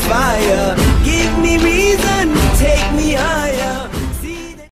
fire.